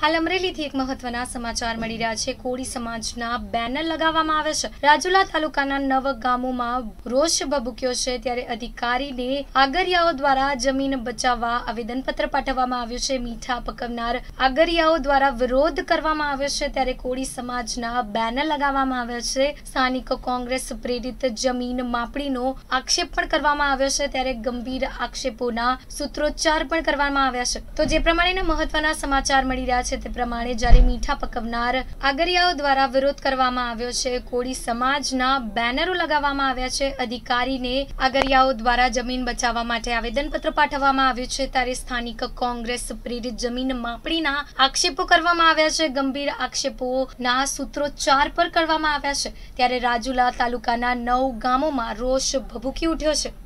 હાલ અમરેલીથી એક મહત્વના સમાચાર મળી રહ્યા છે. કોળી સમાજના બેનર લગાવવામાં આવે છે. રાજુલા તાલુકાના નવ ગામોમાં રોષ ભભૂક્યો છે ત્યારે અધિકારીને આગરિયાઓ દ્વારા જમીન બચાવવા આવેદનપત્ર પાઠવવામાં આવ્યું છે. મીઠા પકવનાર આગરિયાઓ દ્વારા વિરોધ કરવામાં આવ્યો છે ત્યારે કોળી સમાજના બેનર લગાવવામાં આવ્યા છે. સ્થાનિક કોંગ્રેસ પ્રેરિત જમીન માપણીનો આક્ષેપ પણ કરવામાં આવ્યો છે ત્યારે ગંભીર આક્ષેપોના સૂત્રોચ્ચાર પણ કરવામાં આવ્યા છે. તો જે પ્રમાણેના મહત્વના સમાચાર મળી રહ્યા છે તે પ્રમાણે જ્યારે મીઠા પકવનાર આગરિયાઓ દ્વારા વિરોધ કરવામાં આવ્યો છે, કોળી સમાજના બેનરો લગાવવામાં આવ્યા છે. અધિકારીને આગરિયાઓ દ્વારા જમીન બચાવવા માટે આવેદનપત્ર પાઠવવામાં આવ્યું છે. ત્યારે સ્થાનિક કોંગ્રેસ પ્રેરિત જમીન માપણીના આક્ષેપો કરવામાં આવ્યા છે. ગંભીર આક્ષેપોના સૂત્રોચ્ચાર પર કરવામાં આવ્યા છે. ત્યારે રાજુલા તાલુકાના નવ ગામોમાં રોષ ભભૂકી ઉઠ્યો છે.